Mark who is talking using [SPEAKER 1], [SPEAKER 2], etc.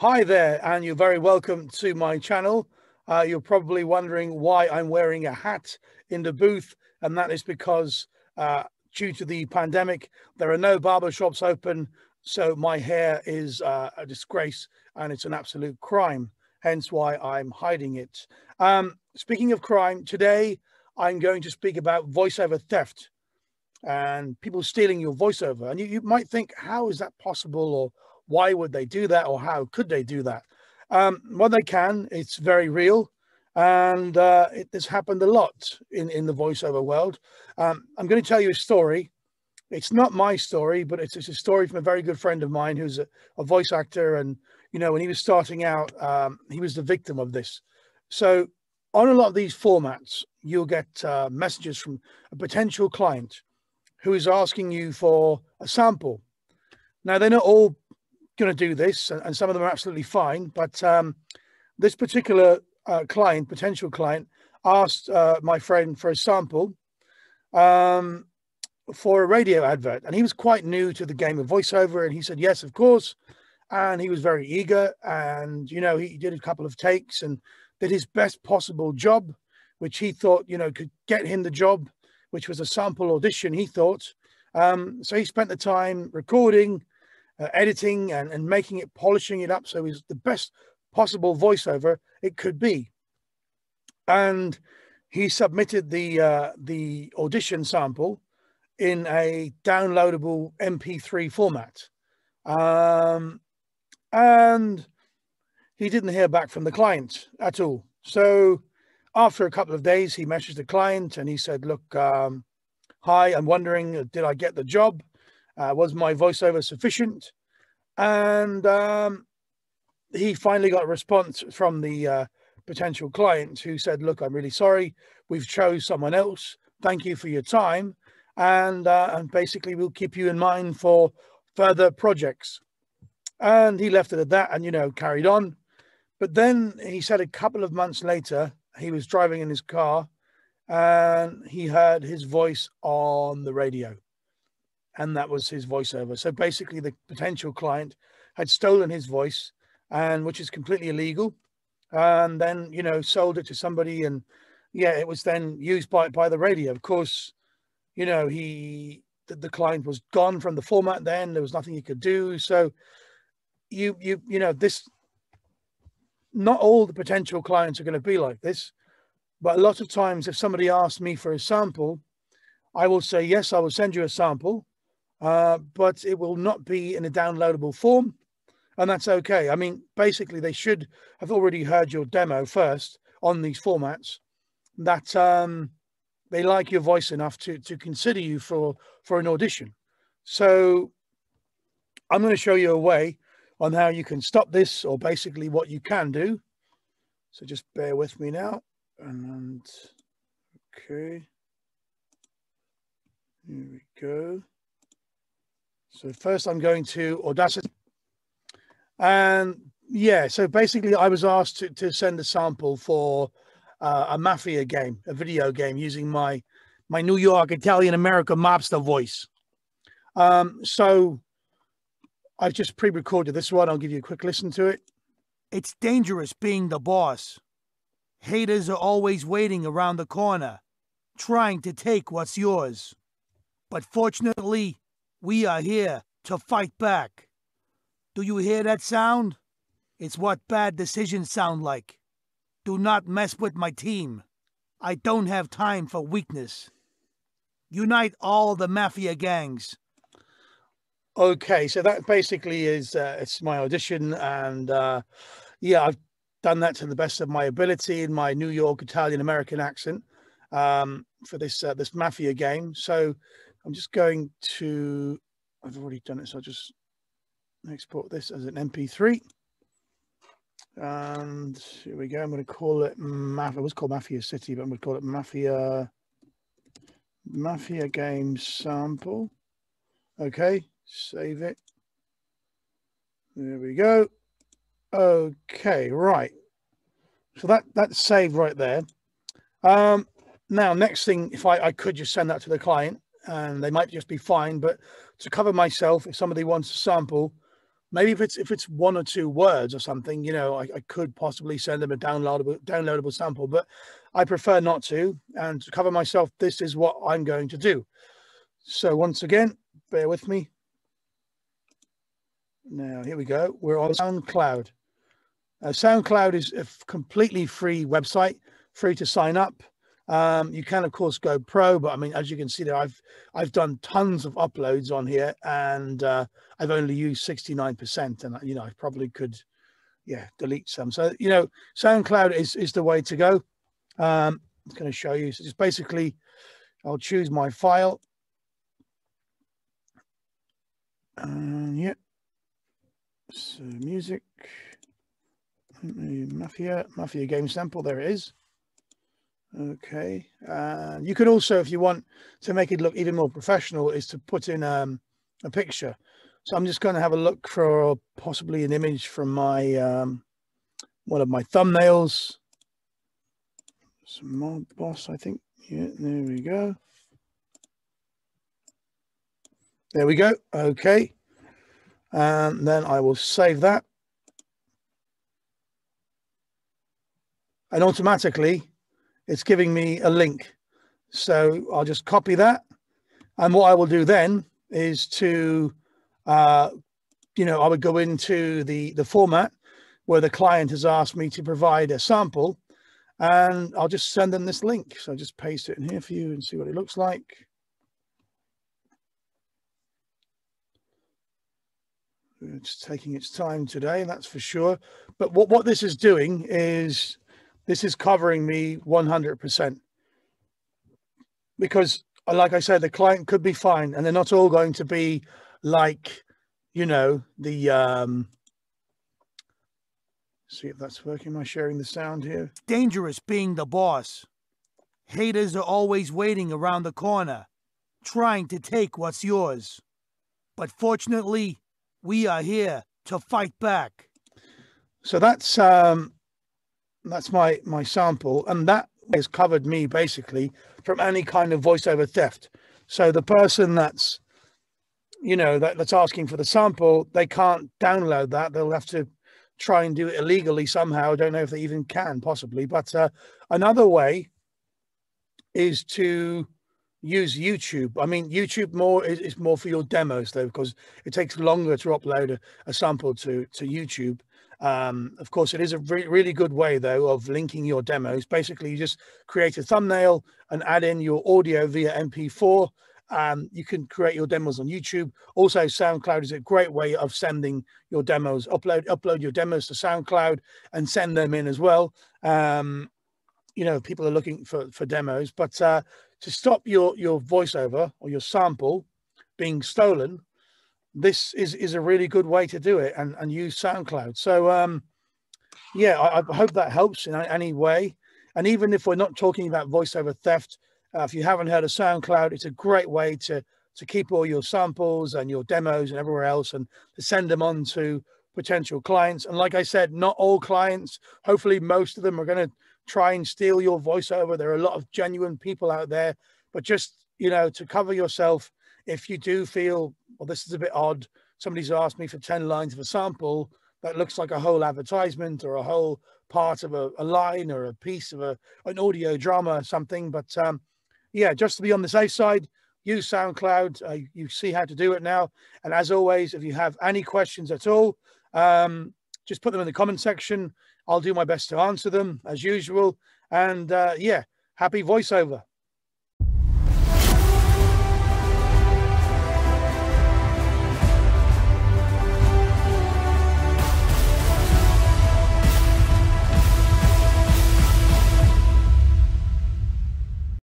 [SPEAKER 1] Hi there, and you're very welcome to my channel. Uh, you're probably wondering why I'm wearing a hat in the booth, and that is because uh, due to the pandemic, there are no barber shops open, so my hair is uh, a disgrace and it's an absolute crime, hence why I'm hiding it. Um, speaking of crime, today I'm going to speak about voiceover theft and people stealing your voiceover. And you, you might think, how is that possible? Or why would they do that or how could they do that? Um, well, they can. It's very real. And uh, it has happened a lot in, in the voiceover world. Um, I'm going to tell you a story. It's not my story, but it's, it's a story from a very good friend of mine who's a, a voice actor. And, you know, when he was starting out, um, he was the victim of this. So on a lot of these formats, you'll get uh, messages from a potential client who is asking you for a sample. Now, they're not all going to do this, and some of them are absolutely fine. But um, this particular uh, client, potential client, asked uh, my friend for a sample um, for a radio advert, and he was quite new to the game of voiceover, and he said yes, of course, and he was very eager, and you know he did a couple of takes and did his best possible job, which he thought you know could get him the job, which was a sample audition. He thought. Um, so he spent the time recording, uh, editing and, and making it, polishing it up so it's the best possible voiceover it could be. And he submitted the uh, the audition sample in a downloadable MP3 format. Um, and he didn't hear back from the client at all. So after a couple of days, he messaged the client and he said, look, um, hi, I'm wondering, did I get the job? Uh, was my voiceover sufficient? And um, he finally got a response from the uh, potential client who said, look, I'm really sorry. We've chose someone else. Thank you for your time. And, uh, and basically we'll keep you in mind for further projects. And he left it at that and, you know, carried on. But then he said a couple of months later, he was driving in his car and he heard his voice on the radio and that was his voiceover. So basically, the potential client had stolen his voice, and which is completely illegal, and then you know sold it to somebody, and yeah, it was then used by by the radio. Of course, you know he the, the client was gone from the format. Then there was nothing he could do. So you you you know this. Not all the potential clients are going to be like this, but a lot of times, if somebody asks me for a sample, I will say yes, I will send you a sample uh, but it will not be in a downloadable form. And that's okay. I mean, basically, they should have already heard your demo first on these formats that um, they like your voice enough to, to consider you for, for an audition. So I'm going to show you a way on how you can stop this or basically what you can do. So just bear with me now. And okay. Here we go. So first I'm going to Audacity. And yeah, so basically I was asked to, to send a sample for uh, a Mafia game, a video game using my, my New York Italian American mobster voice. Um, so I've just pre-recorded this one. I'll give you a quick listen to it.
[SPEAKER 2] It's dangerous being the boss. Haters are always waiting around the corner, trying to take what's yours. But fortunately, we are here to fight back. Do you hear that sound? It's what bad decisions sound like. Do not mess with my team. I don't have time for weakness. Unite all the mafia gangs.
[SPEAKER 1] Okay, so that basically is uh, it's my audition, and uh, yeah, I've done that to the best of my ability in my New York Italian American accent um, for this uh, this mafia game. So I'm just going to, I've already done it, so I'll just export this as an MP3. And here we go. I'm going to call it Mafia. It was called Mafia City, but I'm going to call it Mafia Mafia Game Sample. Okay, save it. There we go. Okay, right. So that that's saved right there. Um, now, next thing, if I, I could just send that to the client, and they might just be fine. But to cover myself, if somebody wants a sample, maybe if it's if it's one or two words or something, you know, I, I could possibly send them a downloadable downloadable sample, but I prefer not to. And to cover myself, this is what I'm going to do. So once again, bear with me. Now here we go. We're on SoundCloud. Uh, SoundCloud is a completely free website, free to sign up. Um, you can of course go pro, but I mean, as you can see there, I've I've done tons of uploads on here, and uh, I've only used sixty nine percent, and you know I probably could, yeah, delete some. So you know, SoundCloud is is the way to go. Um, I'm going to show you. So just basically, I'll choose my file. And yeah, so music, Mafia, Mafia game sample. There it is. Okay. Uh, you can also, if you want to make it look even more professional, is to put in um, a picture. So I'm just going to have a look for possibly an image from my um, one of my thumbnails. More boss, I think. Yeah, there we go. There we go. Okay. And then I will save that. And automatically it's giving me a link. So I'll just copy that. And what I will do then is to, uh, you know, I would go into the, the format where the client has asked me to provide a sample and I'll just send them this link. So I'll just paste it in here for you and see what it looks like. It's taking its time today, that's for sure. But what, what this is doing is this is covering me 100% because like I said, the client could be fine and they're not all going to be like, you know, the, um, see if that's working. Am I sharing the sound here?
[SPEAKER 2] Dangerous being the boss. Haters are always waiting around the corner, trying to take what's yours. But fortunately, we are here to fight back.
[SPEAKER 1] So that's um, that's my my sample, and that has covered me basically from any kind of voiceover theft. So the person that's you know that, that's asking for the sample, they can't download that. They'll have to try and do it illegally somehow. I don't know if they even can, possibly. But uh, another way is to use YouTube. I mean, YouTube more is, is, more for your demos though, because it takes longer to upload a, a sample to to YouTube. Um, of course, it is a re really good way though of linking your demos. Basically, you just create a thumbnail and add in your audio via MP4. Um, you can create your demos on YouTube. Also, SoundCloud is a great way of sending your demos. Upload upload your demos to SoundCloud and send them in as well. Um, you know, people are looking for for demos, but uh, to stop your your voiceover or your sample being stolen this is is a really good way to do it and and use soundcloud. So um yeah i, I hope that helps in any way. And even if we're not talking about voiceover theft uh, if you haven't heard of soundcloud it's a great way to to keep all your samples and your demos and everywhere else and to send them on to potential clients. And like i said not all clients hopefully most of them are going to try and steal your voiceover. There are a lot of genuine people out there, but just, you know, to cover yourself, if you do feel, well, this is a bit odd, somebody's asked me for 10 lines of a sample that looks like a whole advertisement or a whole part of a, a line or a piece of a, an audio drama or something. But um, yeah, just to be on the safe side, use SoundCloud. Uh, you see how to do it now. And as always, if you have any questions at all, um, just put them in the comment section. I'll do my best to answer them as usual. And uh, yeah, happy voiceover.